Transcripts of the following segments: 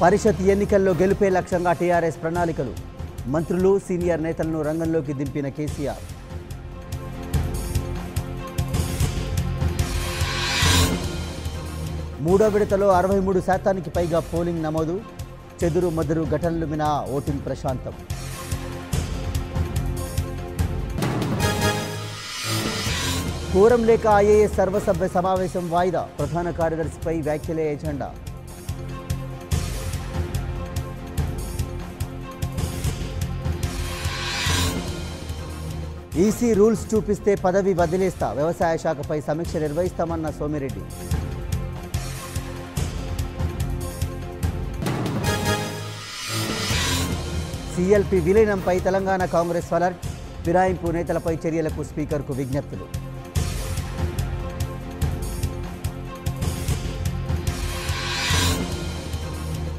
పరిషత్ ఎన్నికల్లో గెలిపే లక్ష్యంగా టీఆర్ఎస్ ప్రణాళికలు. మంత్రులు సీనియర్ నేతలను రంగంలోకి దింపిన కేసీఆర్. మూడో విడతలో అరవై మూడు శాతానికి పైగా పోలింగ్ నమోదు. చెదురు మదురు ఘటనలు మినా ఓటింగ్ ప్రశాంతం. కోరం లేక ఐఏఎస్ సర్వసభ్య సమావేశం వాయిదా. ప్రధాన కార్యదర్శిపై వ్యాఖ్యలే ఎజెండా. ఈసీ రూల్స్ చూపిస్తే పదవి వదిలేస్తా. వ్యవసాయ శాఖపై సమీక్ష నిర్వహిస్తామన్న సోమిరెడ్డి. సిఎల్పి విలీనంపై తెలంగాణ కాంగ్రెస్ అలర్ట్. ఫిరాయింపు నేతలపై చర్యలకు స్పీకర్కు విజ్ఞప్తులు.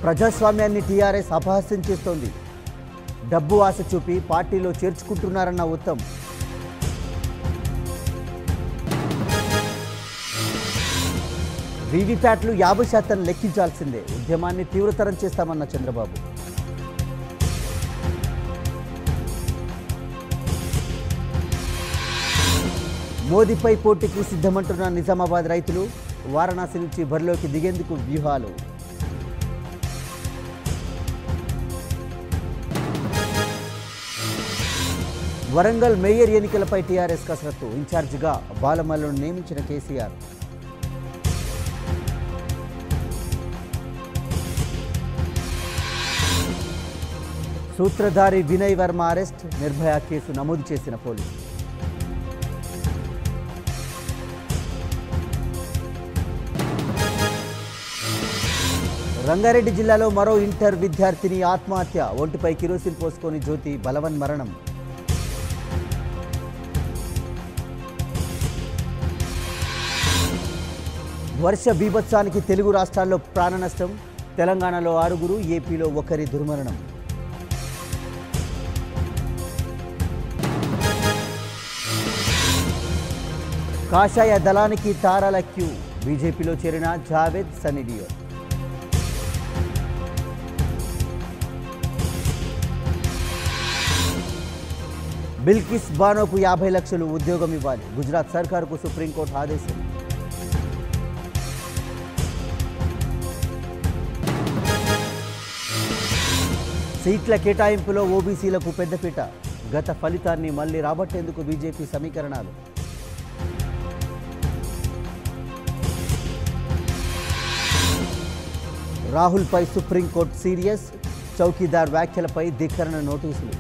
ప్రజాస్వామ్యాన్ని టీఆర్ఎస్ అపహాస్యం చేస్తోంది. డబ్బు ఆశ చూపి పార్టీలో చేర్చుకుంటున్నారన్న ఉత్తమ్. వీవీప్యాట్లు యాభై శాతం లెక్కించాల్సిందే. ఉద్యమాన్ని తీవ్రతరం చేస్తామన్న చంద్రబాబు. మోదీపై పోటీకి సిద్ధమంటున్న నిజామాబాద్ రైతులు వారణాసి నుంచి బరిలోకి దిగేందుకు వ్యూహాలు. వరంగల్ మేయర్ ఎన్నికలపై టీఆర్ఎస్ కసరత్తు. ఇన్ఛార్జిగా బాలమల్లును నియమించిన కేసీఆర్. సూత్రధారి వినయ్ వర్మ అరెస్ట్ నిర్భయ కేసు నమోదు చేసిన పోలీసు. రంగారెడ్డి జిల్లాలో మరో ఇంటర్ విద్యార్థిని ఆత్మహత్య ఒంటిపై కిరోసిన్ పోసుకొని జ్యోతి బలవన్ మరణం. వర్ష బీభత్సానికి తెలుగు రాష్ట్రాల్లో ప్రాణనష్టం తెలంగాణలో ఆరుగురు ఏపీలో ఒకరి దుర్మరణం. కాషాయ దళానికి తారాల క్యూ. బీజేపీలో చేరిన జావేద్ సన్నిడియో బిల్కిస్ బానోకు యాభై లక్షలు ఉద్యోగం ఇవ్వాలి. గుజరాత్ సర్కారుకు సుప్రీంకోర్టు ఆదేశం. సీట్ల కేటాయింపులో ఓబీసీలకు పెద్దపీట. గత ఫలితాన్ని మళ్ళీ రాబట్టేందుకు బీజేపీ సమీకరణాలు. రాహుల్పై సుప్రీంకోర్టు సీరియస్ చౌకీదార్ వ్యాఖ్యలపై ధిక్కరణ నోటీసులు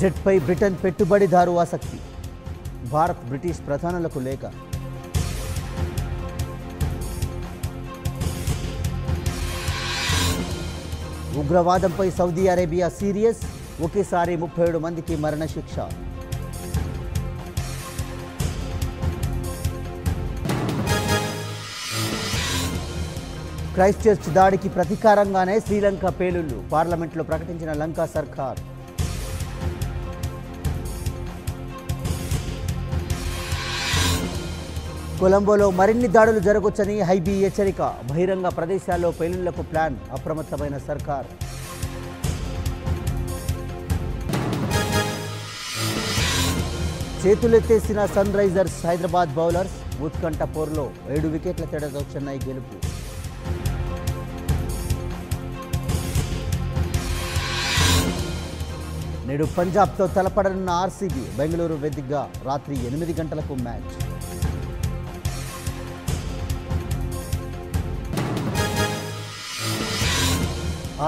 జెట్పై బ్రిటన్ పెట్టుబడిదారు ఆసక్తి భారత్ బ్రిటిష్ ప్రధానులకు లేఖ ఉగ్రవాదంపై సౌదీ అరేబియా సీరియస్ ఒకేసారి ముప్పై ఏడు మందికి మరణశిక్ష క్రైస్ట్ చర్చ్ దాడికి ప్రతీకారంగానే శ్రీలంక పేలుళ్ళు పార్లమెంట్లో ప్రకటించిన లంకా సర్కార్. కొలంబోలో మరిన్ని దాడులు జరగొచ్చని హైబీ హెచ్చరిక. బహిరంగ ప్రదేశాల్లో పేలుళ్ళకు ప్లాన్ అప్రమత్తమైన సర్కార్. చేతులెత్తేసిన సన్ రైజర్స్ హైదరాబాద్ బౌలర్స్ ఉత్కంఠ పోర్లో ఏడు వికెట్ల తేడాతో చెన్నై గెలుపు. నేడు పంజాబ్తో తలపడనున్న ఆర్సీబీ బెంగళూరు వేదికగా రాత్రి ఎనిమిది గంటలకు మ్యాచ్.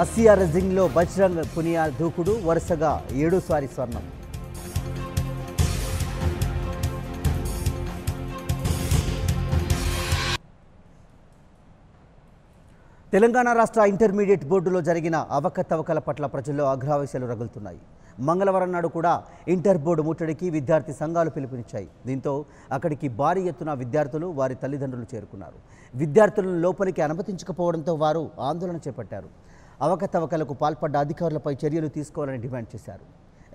ఆసియా రెజింగ్లో బజరంగ్ పునియా దూకుడు వరుసగా ఏడోసారి స్వర్ణం. తెలంగాణ రాష్ట్ర ఇంటర్మీడియట్ బోర్డులో జరిగిన అవకతవకల పట్ల ప్రజల్లో అగ్రావేశాలు రగులుతున్నాయి. మంగళవారం నాడు కూడా ఇంటర్ బోర్డు ముట్టడికి విద్యార్థి సంఘాలు పిలుపునిచ్చాయి. దీంతో అక్కడికి భారీ ఎత్తున విద్యార్థులు వారి తల్లిదండ్రులు చేరుకున్నారు. విద్యార్థులను లోపలికి అనుమతించకపోవడంతో వారు ఆందోళన చేపట్టారు. అవకతవకలకు పాల్పడ్డ అధికారులపై చర్యలు తీసుకోవాలని డిమాండ్ చేశారు.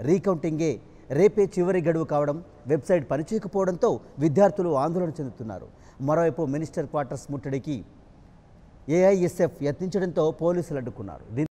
రీకౌంటింగే రేపే చివరి గడువు కావడం వెబ్సైట్ పనిచేయకపోవడంతో విద్యార్థులు ఆందోళన చెందుతున్నారు. మరోవైపు మినిస్టర్ క్వార్టర్స్ ముట్టడికి ఏఐఎస్ఎఫ్ యత్నించడంతో పోలీసులు అడ్డుకున్నారు.